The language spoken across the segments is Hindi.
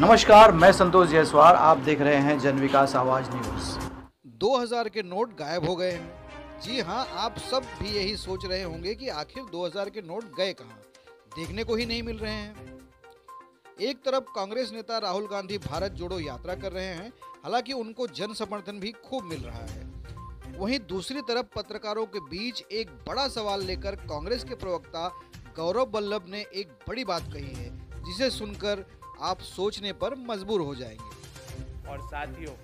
नमस्कार, मैं संतोष जयसवाल, आप देख रहे हैं जन विकास आवाज़ न्यूज़। 2000 के नोट गायब हो गए हैं। जी हाँ आप सब भी यही सोच रहे होंगे कि आखिर 2000 के नोट गए कहाँ? देखने को ही नहीं मिल रहे हैं। एक तरफ़ कांग्रेस नेता राहुल गांधी भारत जोड़ो यात्रा कर रहे हैं, हालाँकि उनको जन समर्थन भी खूब मिल रहा है। वहीं दूसरी तरफ़ पत्रकारों के बीच एक बड़ा सवाल लेकर कांग्रेस के प्रवक्ता गौरव बल्लभ ने एक बड़ी बात कही है, जिसे सुनकर आप सोचने पर मजबूर हो जाएँगे। और साथियों,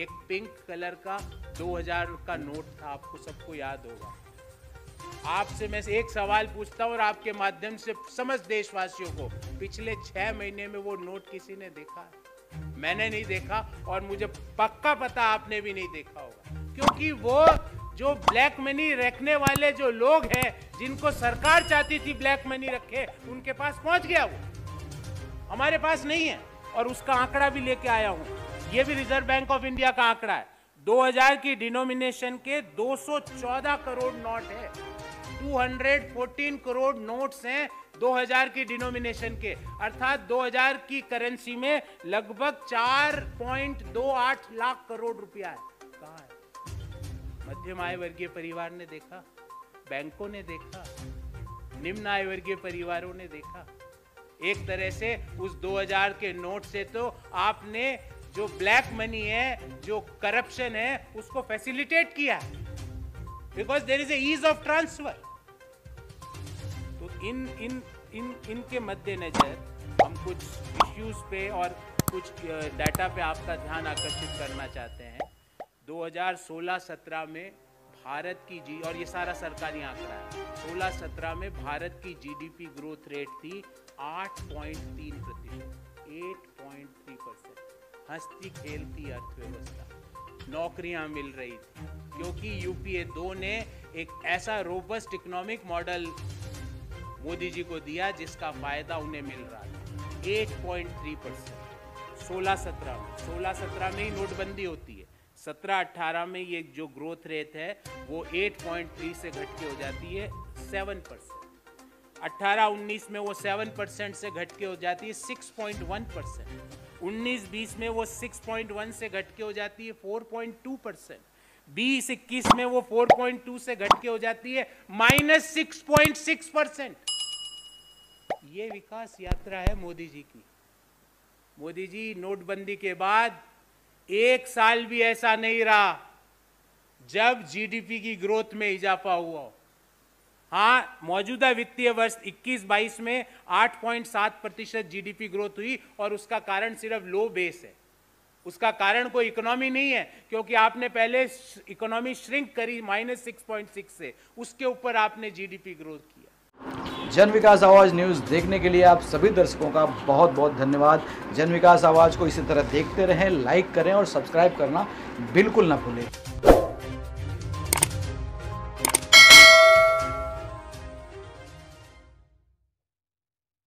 एक पिंक कलर का 2000 का नोट था, आपको सबको याद होगा। आपसे मैं एक सवाल पूछता हूँ और आपके माध्यम से समस्त देशवासियों को, पिछले छह महीने में वो नोट किसी ने देखा? मैंने नहीं देखा और मुझे पक्का पता आपने भी नहीं देखा होगा। क्योंकि वो जो ब्लैक मनी रखने वाले जो लोग हैं, जिनको सरकार चाहती थी ब्लैक मनी रखे, उनके पास पहुँच गया वो। हमारे पास नहीं है, और उसका आंकड़ा भी लेके आया हूँ। ये भी रिज़र्व बैंक ऑफ़ इंडिया का आंकड़ा है। 2000 की डिनोमिनेशन के 214 करोड़ नोट है। 214 करोड़ नोट्स हैं 2000 की डिनोमिनेशन के। अर्थात 2000 की करेंसी में लगभग 4.28 लाख करोड़ रुपया है। कहा है? मध्यम आय वर्गीय परिवार ने देखा, बैंकों ने देखा, निम्न आय वर्गीय परिवारों ने देखा। एक तरह से उस 2000 के नोट से तो आपने जो ब्लैक मनी है, जो करप्शन है, उसको फैसिलिटेट किया। Because there is ease of transfer तो इन इन इन, इनके मद्देनजर हम कुछ इश्यूज़ पे और कुछ डाटा पे आपका ध्यान आकर्षित करना चाहते हैं। 2016-17 में भारत की जी, और ये सारा सरकारी आंकड़ा है। 16-17 में भारत की जीडीपी ग्रोथ रेट थी 8.3 प्रतिशत 8.3 परसेंट हंसती खेलती अर्थव्यवस्था। नौकरियाँ मिल रही थी, क्योंकि यूपीए दो ने एक ऐसा robust economic model Modi ji को दिया जिसका फ़ायदा उन्हें मिल रहा था 8.3 परसेंट सोलह सत्रह में, सोलह सत्रह में ही नोटबंदी होती है। सत्रह अट्ठारह में ये जो ग्रोथ रेट है, वो 8.3 से घट के हो जाती है सेवन परसेंट अट्ठारह उन्नीस में वो सेवन परसेंट से घट के हो जाती है सिक्स पॉइंट वन परसेंट उन्नीस बीस में वो सिक्स पॉइंट वन से घट के हो जाती है फोर पॉइंट टू परसेंट बीस इक्कीस में वो फोर पॉइंट टू से घट के हो जाती है minus six point six percent ये विकास यात्रा है मोदी जी की। मोदी जी, नोटबंदी के बाद एक साल भी ऐसा नहीं रहा जब जीडीपी की ग्रोथ में इजाफा हुआ हाँ। मौजूदा वित्तीय वर्ष 21-22 में 8.7 प्रतिशत जीडीपी ग्रोथ हुई और उसका कारण सिर्फ़ लो बेस है। उसका कारण कोई इकोनॉमी नहीं है, क्योंकि आपने पहले इकोनॉमी श्रिंक करी माइनस सिक्स से उसके ऊपर आपने जीडीपी ग्रोथ किया। जन विकास आवाज़ न्यूज़ देखने के लिए आप सभी दर्शकों का बहुत बहुत धन्यवाद। जन विकास आवाज़ को इसी तरह देखते रहें, लाइक करें और सब्सक्राइब करना बिल्कुल ना भूलें।